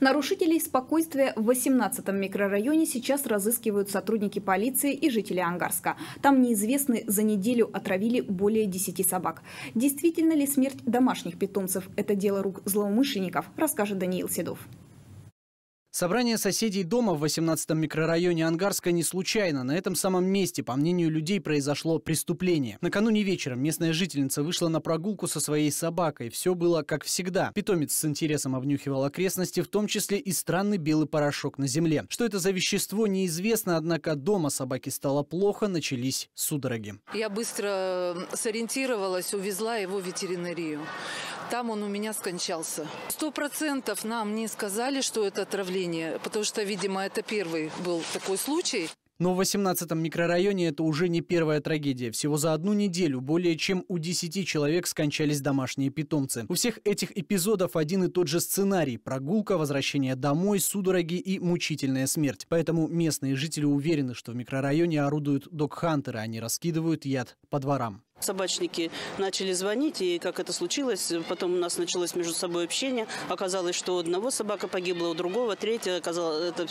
Нарушителей спокойствия в 18-м микрорайоне сейчас разыскивают сотрудники полиции и жители Ангарска. Там неизвестны за неделю отравили более 10 собак. Действительно ли смерть домашних питомцев – это дело рук злоумышленников, расскажет Даниил Седов. Собрание соседей дома в 18-м микрорайоне Ангарска не случайно. На этом самом месте, по мнению людей, произошло преступление. Накануне вечером местная жительница вышла на прогулку со своей собакой. Все было как всегда. Питомец с интересом обнюхивал окрестности, в том числе и странный белый порошок на земле. Что это за вещество, неизвестно, однако дома собаке стало плохо, начались судороги. Я быстро сориентировалась, увезла его в ветеринарию. Там он у меня скончался. Сто процентов нам не сказали, что это отравление, потому что, видимо, это первый был такой случай. Но в 18-м микрорайоне это уже не первая трагедия. Всего за одну неделю более чем у 10 человек скончались домашние питомцы. У всех этих эпизодов один и тот же сценарий – прогулка, возвращение домой, судороги и мучительная смерть. Поэтому местные жители уверены, что в микрорайоне орудуют док-хантеры, они раскидывают яд по дворам. Собачники начали звонить, и как это случилось, потом у нас началось между собой общение. Оказалось, что у одного собака погибла, у другого, третья оказалось, это,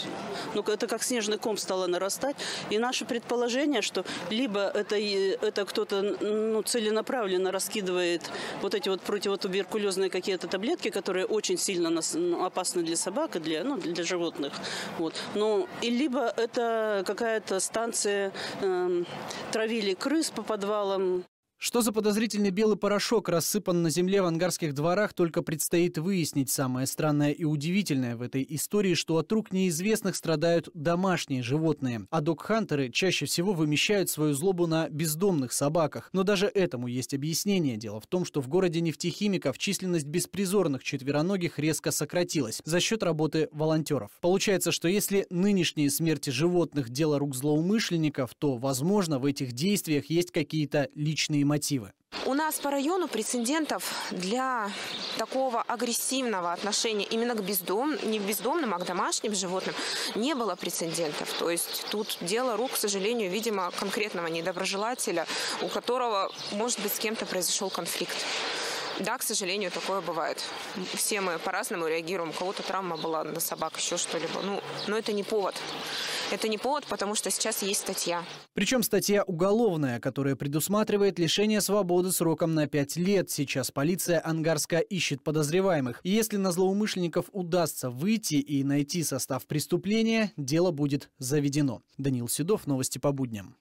ну, это как снежный ком стало нарастать. И наше предположение, что либо это, это кто-то ну, целенаправленно раскидывает вот эти вот противотуберкулезные какие-то таблетки, которые очень сильно нас, ну, опасны для собак и для, ну, для животных. Вот. Ну, и либо это какая-то станция, э, травили крыс по подвалам. Что за подозрительный белый порошок рассыпан на земле в ангарских дворах, только предстоит выяснить. Самое странное и удивительное в этой истории, что от рук неизвестных страдают домашние животные. А док-хантеры чаще всего вымещают свою злобу на бездомных собаках. Но даже этому есть объяснение. Дело в том, что в городе нефтехимиков численность беспризорных четвероногих резко сократилась за счет работы волонтеров. Получается, что если нынешние смерти животных – дело рук злоумышленников, то, возможно, в этих действиях есть какие-то личные мотивы? У нас по району прецедентов для такого агрессивного отношения именно к бездомным, не бездомным, а к домашним животным не было прецедентов. То есть тут дело рук, к сожалению, видимо, конкретного недоброжелателя, у которого, может быть, с кем-то произошел конфликт. Да, к сожалению, такое бывает. Все мы по-разному реагируем. У кого-то травма была на собак, еще что-либо. Ну, но это не повод. Это не повод, потому что сейчас есть статья. Причем статья уголовная, которая предусматривает лишение свободы сроком на 5 лет. Сейчас полиция Ангарска ищет подозреваемых. И если на злоумышленников удастся выйти и найти состав преступления, дело будет заведено. Данил Седов, новости по будням.